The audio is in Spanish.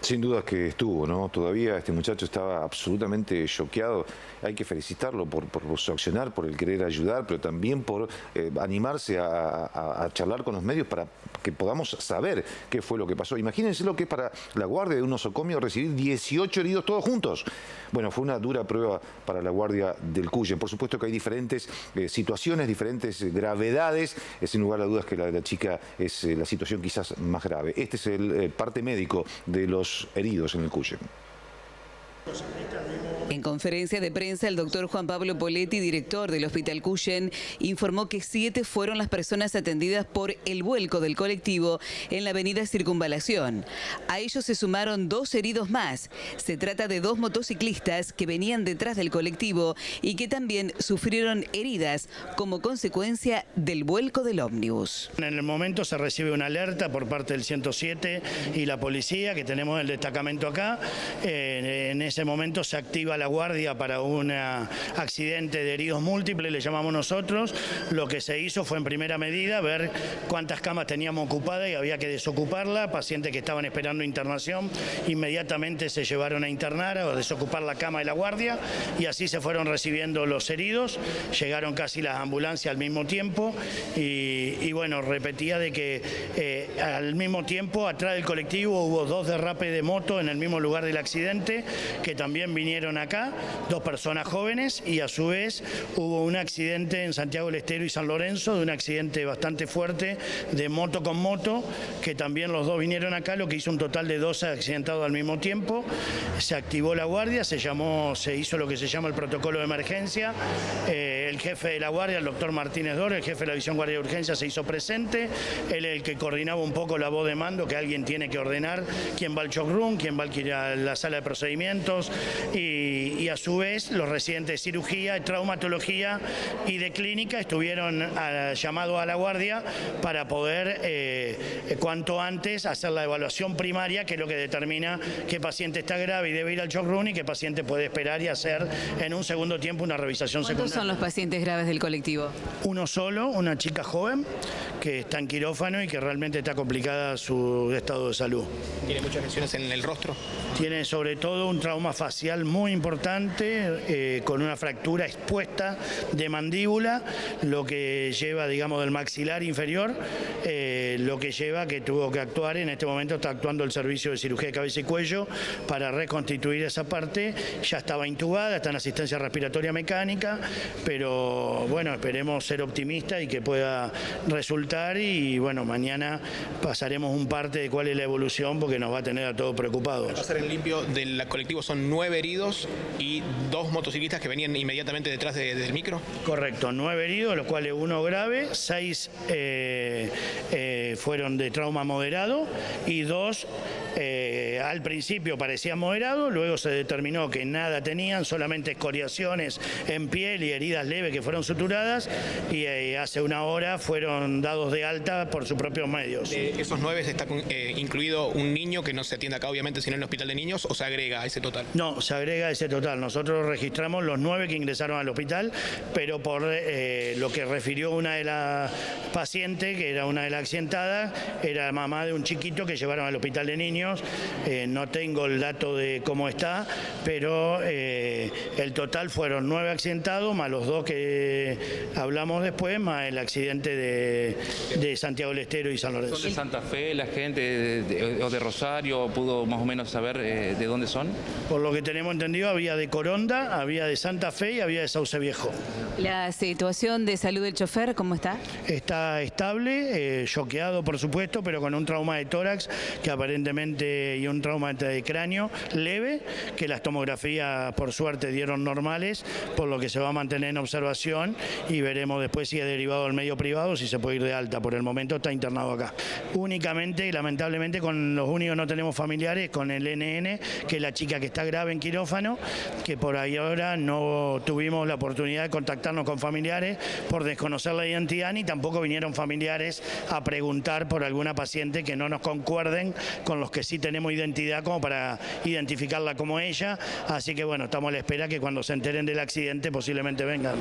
Sin duda que estuvo, ¿no? Todavía este muchacho estaba absolutamente choqueado. Hay que felicitarlo por, su accionar, por el querer ayudar, pero también por eh, animarse a, charlar con los medios para que podamos saber qué fue lo que pasó. Imagínense lo que es para la guardia de un nosocomio recibir 18 heridos todos juntos. Bueno, fue una dura prueba para la guardia del Cuyen. Por supuesto que hay diferentes eh, situaciones, diferentes gravedades. sin lugar a dudas que la de la chica es eh, la situación quizás más grave. Este es el parte médico de los heridos en el Cuyen. En conferencia de prensa, el doctor Juan Pablo Poletti, director del Hospital Cuyen, informó que siete fueron las personas atendidas por el vuelco del colectivo en la avenida Circunvalación. A ellos se sumaron dos heridos más. Se trata de dos motociclistas que venían detrás del colectivo y que también sufrieron heridas como consecuencia del vuelco del ómnibus. En el momento se recibe una alerta por parte del 107 y la policía, que tenemos el destacamento acá. En ese momento se activa la guardia para un accidente de heridos múltiples, le llamamos nosotros. Lo que se hizo fue en primera medida ver cuántas camas teníamos ocupadas y había que desocuparla. Pacientes que estaban esperando internación inmediatamente se llevaron a internar o desocupar la cama de la guardia y así se fueron recibiendo los heridos. Llegaron casi las ambulancias al mismo tiempo y, bueno, repetía de que eh, al mismo tiempo atrás del colectivo hubo dos derrapes de moto en el mismo lugar del accidente que también vinieron acá, dos personas jóvenes y a su vez hubo un accidente en Santiago del Estero y San Lorenzo, de un accidente bastante fuerte de moto con moto, que también los dos vinieron acá, lo que hizo un total de 12 accidentados al mismo tiempo. Se activó la guardia, se llamó, se hizo lo que se llama el protocolo de emergencia. Eh, el jefe de la guardia, el doctor Martínez Dor, el jefe de la División Guardia de Urgencia, se hizo presente. Él es el que coordinaba un poco la voz de mando, que alguien tiene que ordenar quién va al shock room, quién va a la sala de y, a su vez los residentes de cirugía, de traumatología y de clínica estuvieron llamados a la guardia para poder eh, cuanto antes hacer la evaluación primaria, que es lo que determina qué paciente está grave y debe ir al shock room y qué paciente puede esperar y hacer en un segundo tiempo una revisación secundaria. ¿Cuántos son los pacientes graves del colectivo? Uno solo, una chica joven que está en quirófano y que realmente está complicada su estado de salud. ¿Tiene muchas lesiones en el rostro? Tiene sobre todo un trauma facial muy importante, eh, con una fractura expuesta de mandíbula, lo que lleva, digamos, del maxilar inferior, eh, lo que lleva que tuvo que actuar, en este momento está actuando el servicio de cirugía de cabeza y cuello para reconstituir esa parte, ya estaba intubada, está en asistencia respiratoria mecánica, pero bueno, esperemos ser optimistas y que pueda resultar y bueno, mañana pasaremos un parte de cuál es la evolución porque nos va a tener a todos preocupados. Para pasar el limpio del colectivo son nueve heridos y dos motociclistas que venían inmediatamente detrás del micro. Correcto, nueve heridos, los cuales uno grave, seis eh, eh, fueron de trauma moderado y dos eh, al principio parecían moderados, luego se determinó que nada tenían, solamente escoriaciones en piel y heridas leves que fueron suturadas y hace una hora fueron dados de alta por sus propios medios. ¿Esos nueve está incluido un niño que no se atiende acá obviamente sino en el hospital de niños o se agrega a ese total? No, se agrega a ese total. Nosotros registramos los nueve que ingresaron al hospital, pero por eh, lo que refirió una de las pacientes, que era una de las accidentadas, era mamá de un chiquito que llevaron al hospital de niños. Eh, no tengo el dato de cómo está, pero eh, el total fueron nueve accidentados, más los dos que hablamos después, más el accidente de, Santiago del Estero y San Lorenzo. ¿Son de Santa Fe la gente o de, Rosario? ¿Pudo más o menos saber de dónde son? Por lo que tenemos entendido, había de Coronda, había de Santa Fe y había de Sauce Viejo. ¿La situación de salud del chofer cómo está? Está estable, eh, choqueado por supuesto, pero con un trauma de tórax que aparentemente y un trauma de cráneo leve, que las tomografías por suerte dieron normales, por lo que se va a mantener en observación y veremos después si es derivado al medio privado, si se puede ir de alta. Por el momento está internado acá. Únicamente y lamentablemente con los únicos no tenemos familiares, con el NN, que es la chica que está grave en quirófano, que por ahí ahora no tuvimos la oportunidad de contactarnos con familiares por desconocer la identidad ni tampoco vinieron familiares a preguntar por alguna paciente que no nos concuerden con los que sí tenemos identidad como para identificarla como ella. Así que bueno, estamos a la espera que cuando se enteren del accidente posiblemente vengan.